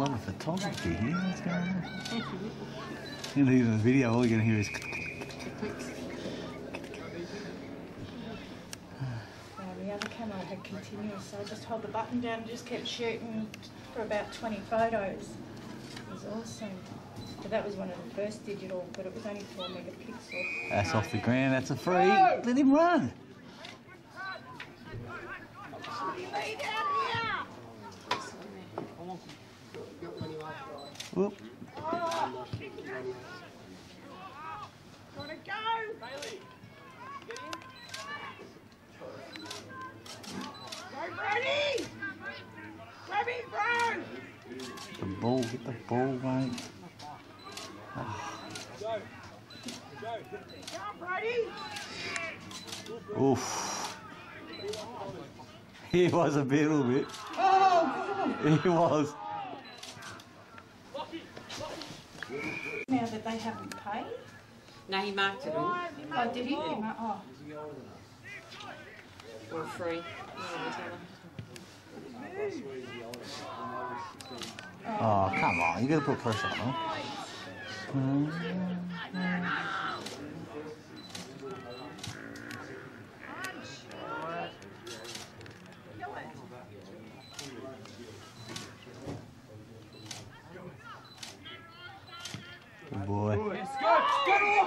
lot of photography here. What's going on? You know, in the video, all you're going to hear is. Uh, the other camera had continuous, so I just hold the button down and just kept shooting for about 20 photos. It was awesome. But that was one of the first digital, but it was only 4 megapixels. That's off the ground. That's a free. Let him run. Whoop. The ball, get the ball, mate. Ah. Oof. He was a bit, little bit. Oh, he was. Now that they haven't paid. No, oh, he marked it all. Oh, did he? Oh, Or free. You know, the teller. Oh, come on. You gotta put pressure on him. Oh, mm-hmm. Good mm-hmm boy.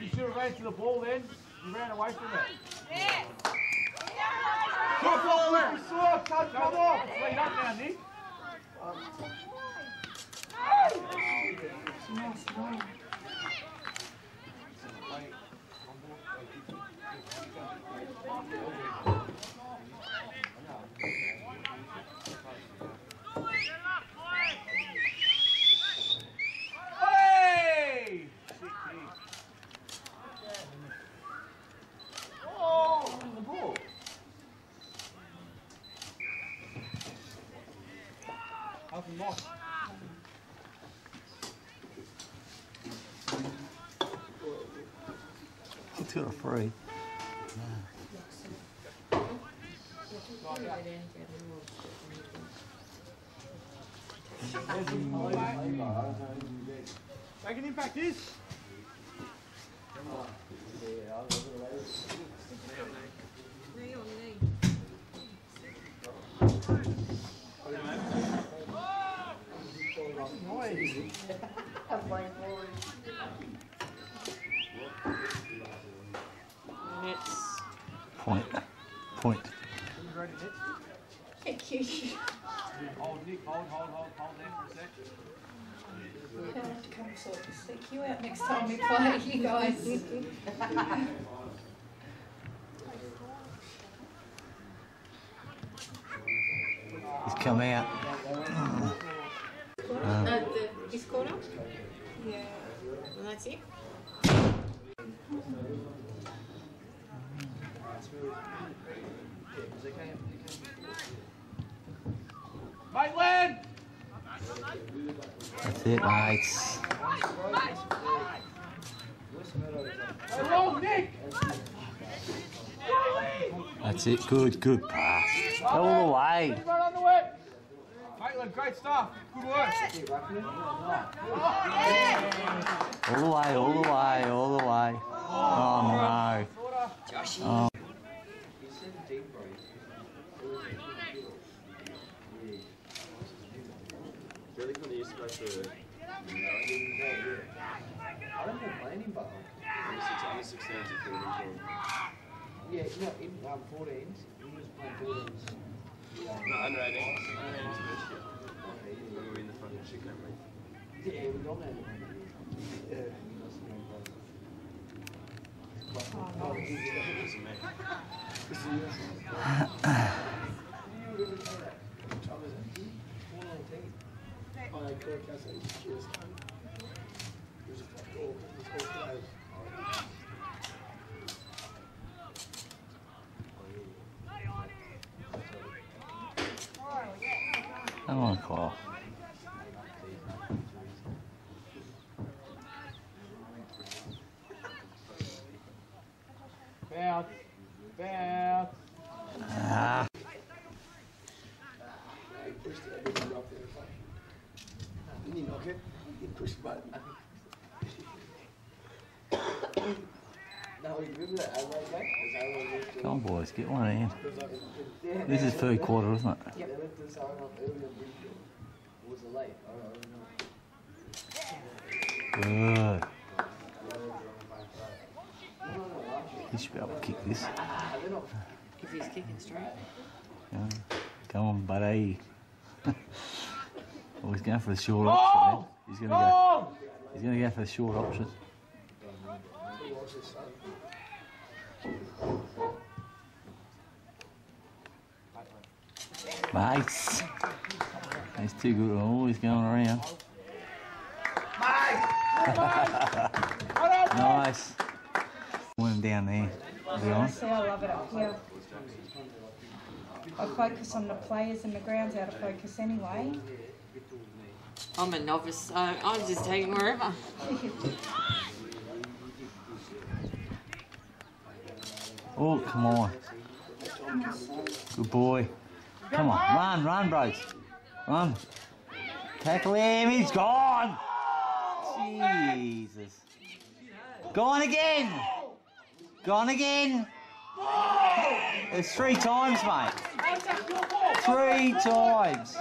You should have ran to the ball then. You ran away from it. Good ball there. Saw, come, come on. Lead up now, Nick. nice one. Hey! Oh, the ball. Nothing lost. He's got a free. Make an impact, this. Nets. Point. Point. Who's ready, Nick? Thank you. Hold, Nick. Hold, hold, hold, hold there for a sec. I'll have to come sort of stick next time we play, you guys. He's come out. No, the, this corner? Yeah. And that's it? Maitland! That's it, mate. Go long, Nick! That's it. Good, good pass. All the way. Keep right on the way. Maitland, great stuff. Good work. All the way, all the way, all the way. Oh, no. Oh. Really good used to go for I don't know playing him, but under six under sixteen to put him in for yeah, no, in um, 14s, he was playing 14s. No, under eighteen. Under eighteen first year. When we were in the fucking shit game, mate. Yeah, we got that. Yeah, he was the main player. Oh, nice. It was. Oh, I caught Cassie, she was He was a top goal, he was all players. Come on, call. Bounce. Bounce. Ah, He pushed it, I didn't drop the other side. Didn't he knock it? He pushed the button. No, he dribbled it, I was like, because I was just come on, boys, get one in. Because I was- yeah, This is third quarter, isn't it? They lifted this arm up earlier, Bridgeville. Was it late? I don't know. Good. He should be able to kick this. If he's kicking straight. Yeah. Come on, buddy. oh, he's going for the short option. Then. He's going to go. Go! He's going to go for the short option. Mates. He's too good. Oh, he's going around. nice. Went him down there. To be. See, I love it up here. I focus on the players and the ground's out of focus anyway. I'm a novice, so I'm just taking wherever. Oh, come on. Good boy. Come on, run, run, bros. Run. Tackle him, he's gone. Jesus. Gone again. Gone again. It's three times, mate. Three times.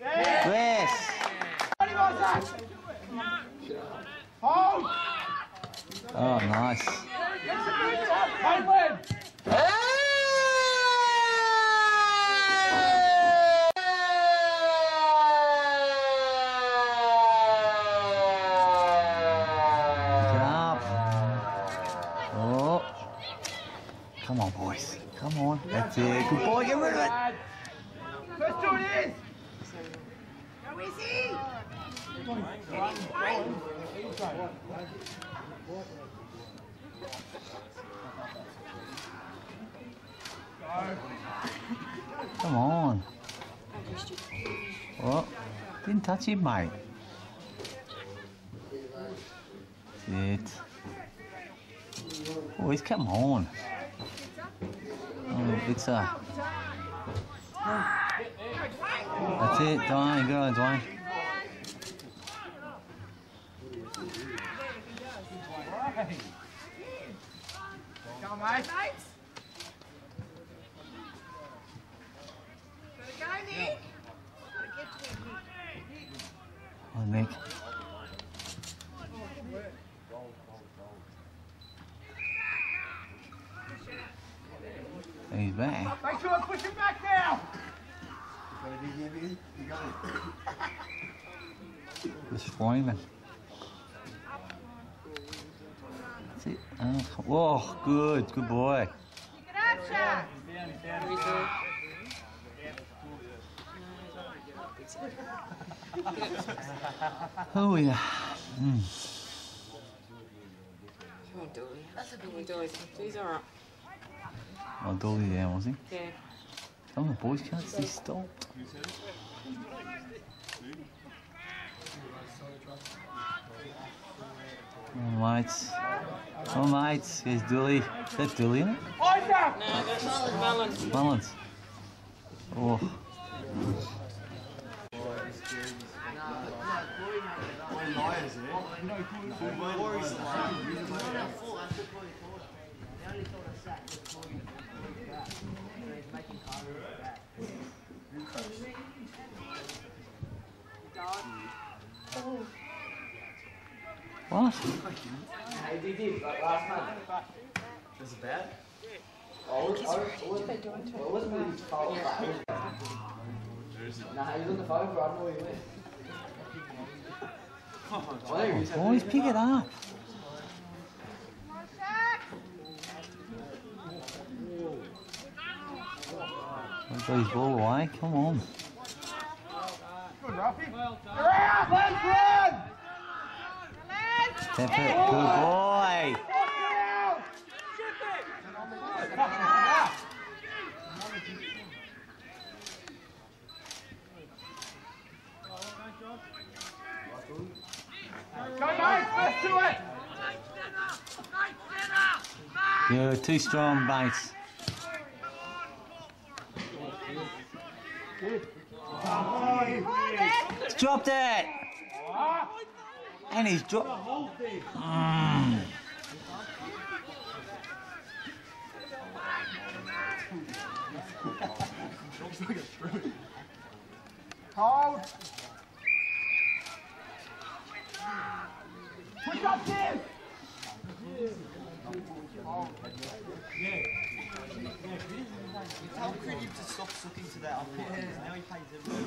Yes. Oh, nice. Maitland! Pick it up. Oh. Come on, boys. Come on. That's it. Good boy. Get rid of it. Let's do this! Come on. Oh, didn't touch him, mate. That's it. Boys, come on. A. Uh, That's it, Dwayne. Good on, Dwayne. Come on, mate. Oh, Nick. He's back. Make sure I push him back now! Just flaming. That's it. Oh, whoa, good, good boy. Oh yeah. Mm. Come on, Dolly. Come on, Dolly. He's alright. Oh, Dolly down, was he? Yeah. Some of the boys can't see stopped. Oh, mates. Oh, mates. Here's Dooley. Is that Dooley in it? No, that's Melon. Mullins. Oh. What? He did, like last month. Was it bad? Oh, I was, I was, doing to well, wasn't really fault, nah, he was on the phone for I don't know where he went. I Boys, pick it up. Don't throw his ball away. Come on. Good, Rafi. It. Good boy. Go, Let's do it! You're too strong, Bates. Dropped it! And he's dropped. Mm. Hold. Push up, Tim. Tell Critty to stop sucking to that up because now he pays everybody.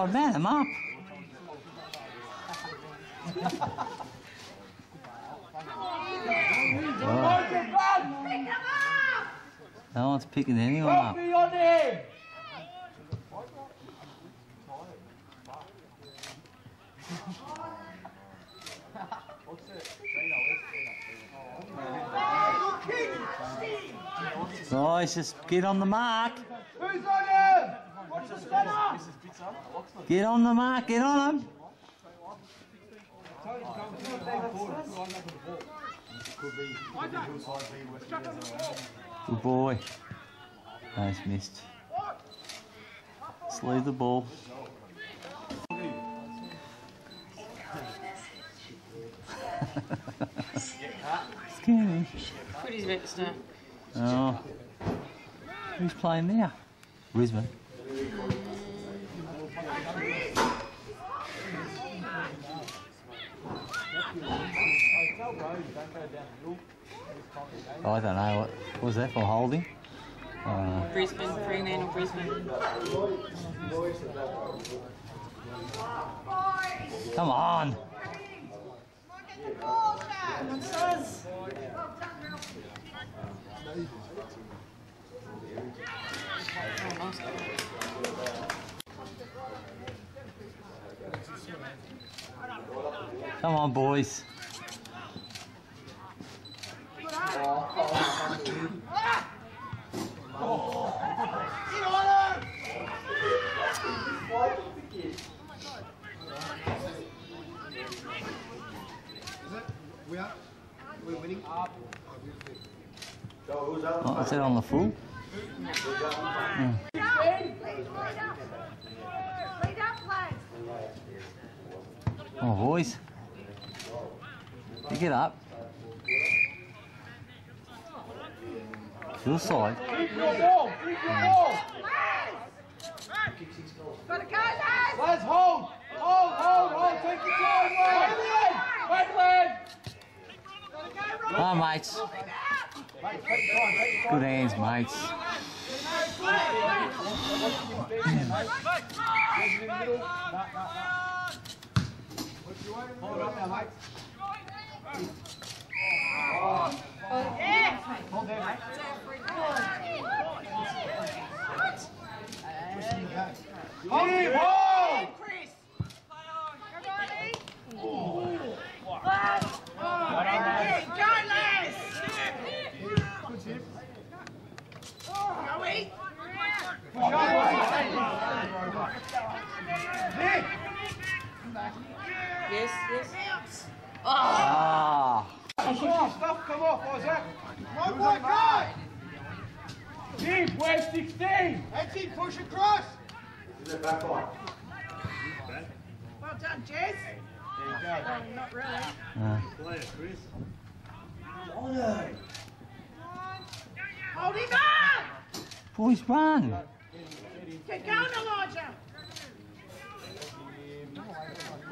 God, man, I'm up. Hold it, bud. no one's picking anyone up. Him. Just get on the mark. Who's on him? Watch the centre. Get on the mark. Get on him. Good boy. Nice missed. Just the ball. Scary. Pretty vexed now. Oh. Who's playing now? Brisbane. Oh, I don't know. What, what was that for holding? Uh, Brisbane, Fremantle, Brisbane. come on. Come on, Soz. Nice goal. Come on, boys. We are. We're winning. Oh, is that on the full? Oh, boys. You get up. Your side. Keep your ball. Keep your ball. Lads, hold. Hold, hold, hold. Take your time, Wayland. Wayland. Come on, mates. Mate, take your time. Take your. Good hands, mates. Get in Hold it up now, mate. Hold there, mate. Keep hold! Nick! Yes, yes. Ah. Push your stuff, come off, Isaac. One more guy! Deep, where's 16? That's it, push across! Well done, Jez. Uh, Hold him up! boys, run. Get going, Elijah!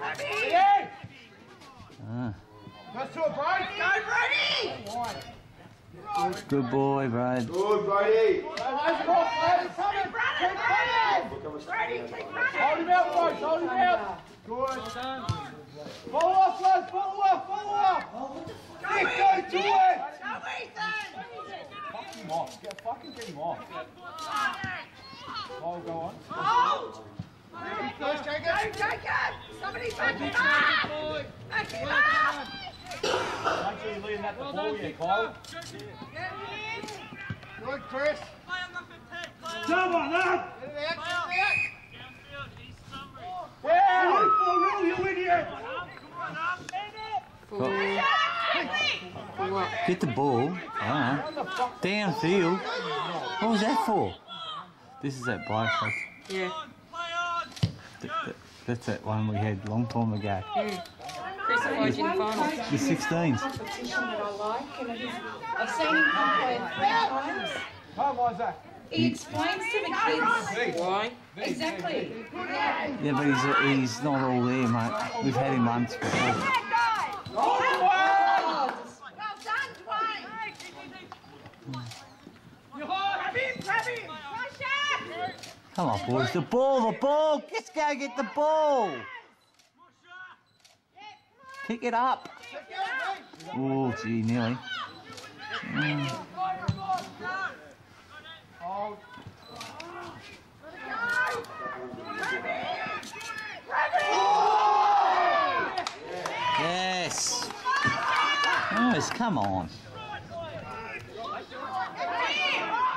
Ready? Hey! Ah, Let's do a break! Go, Brady! Good boy, Brad. Good, Brady. Lads across, lads, coming! Keep running, Keep Brady! Brady, keep Hold running! him out, boys, hold him out! Good. Follow up, lads, follow up, follow up! Nick, go to it! Go, Ethan! Fuck him off, get, fucking get him off. Oh, go on. Hold! First, Jacob. Go, Jacob! Somebody back him up! Back him up! Make sure you're leading that to ball, yeah, Kyle. Good, Chris. Come on, up! Get it out, get it out! For, for what? Get the ball. I don't know. Downfield. What was that for? This is that bloke. like, Yeah. th- th- That's that one we had a long time ago. In the One final. coach The 16s. I like, and he's, I've seen him compare three times. Come on, Zach. He explains to the kids Why? exactly. Yeah, but he's, he's not all there, mate. We've had him once before. Oh, Come on, boys. The ball, the ball. Let's go get the ball. Pick it up. Oh, gee, nearly. Mm. Yes. Yes, come on.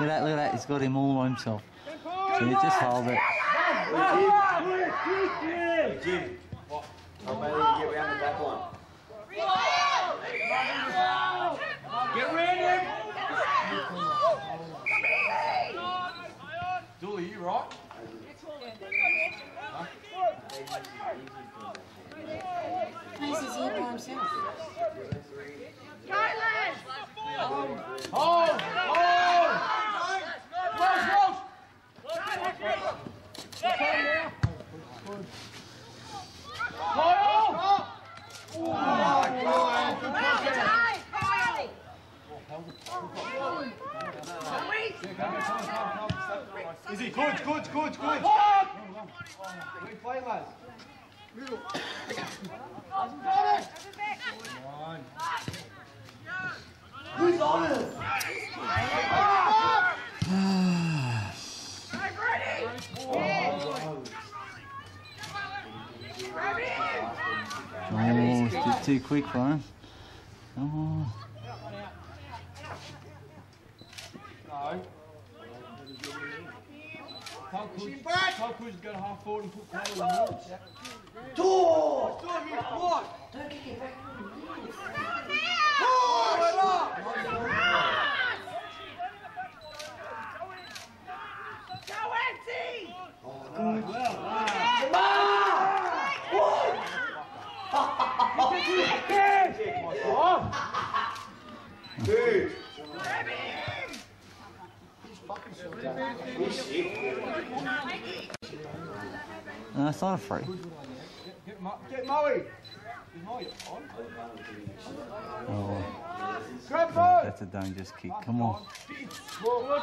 Look at that, look at that. He's got him all by himself. So just hold it. How you get round the back line? Get ready. Dooley, you right? He's here by himself. Hold! Hold! Close, close! Kyle! Is he good, good, good, good? We play, lads. Oh, it's just too quick for him. No. Coach, Coach to go half forward and put Kyle in the. Door! Door, you what? no, it's not a free. Get, get Moe. Is Moe on? Oh, Grab Moe. that's a dangerous kick. Come on. Well,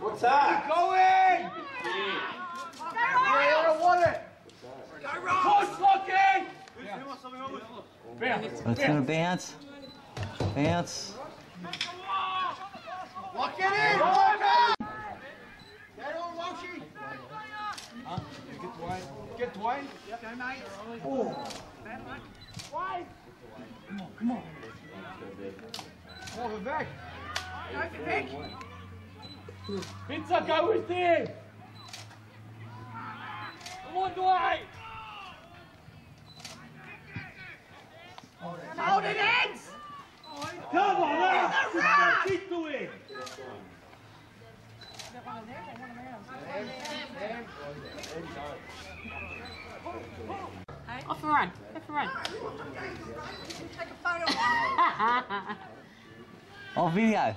What's that? Go in! I don't want it! Push, Lockie! So it's going to bounce. Bounce. Lock it in! Lock it! Get on, Walshy! Get Dwayne. Get Dwayne. Go, mate. Oh. Why? Come on, come on. Come on, Vivek. Go, Vivek. Pizza, go with him! Come on, Dwight! Hold it, Eds! Come on, now! Keep to it! Off a run. Off a run. Oh, video.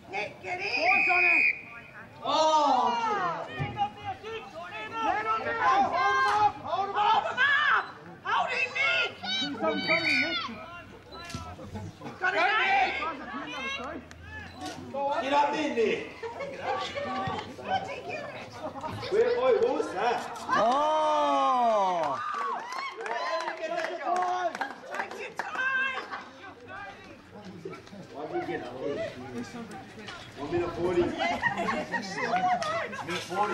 Nick! Oh! Oh! One minute forty. Minute 40.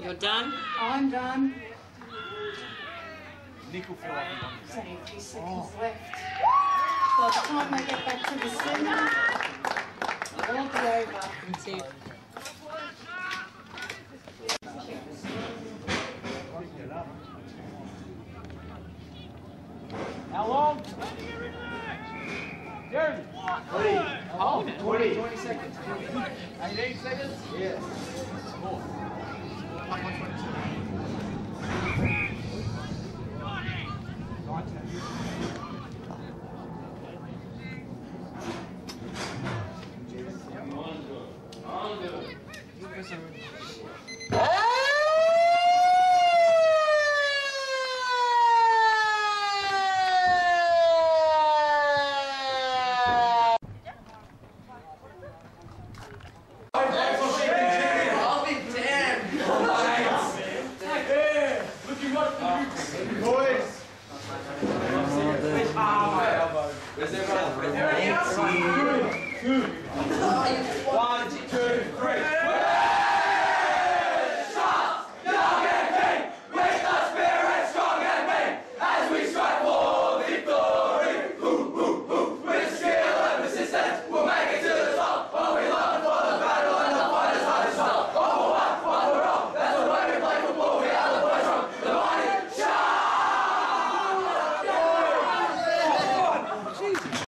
You're done? I'm done. Nick will feel like he won. There's only a few seconds left. By the time I get back to the cinema, it'll be over. How long? Jeremy. Hold oh, it. 20. 20 seconds. 18 seconds? Yes. One, two, three.